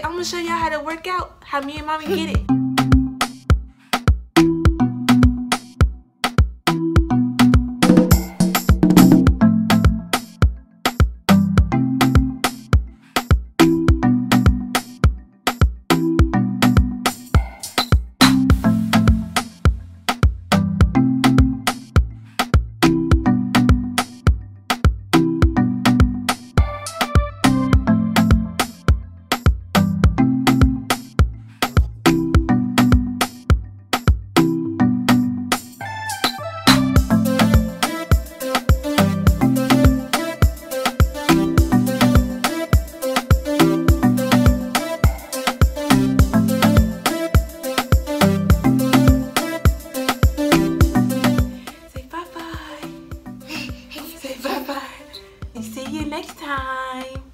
I'm gonna show y'all how to work out, how me and mommy get it. See you next time.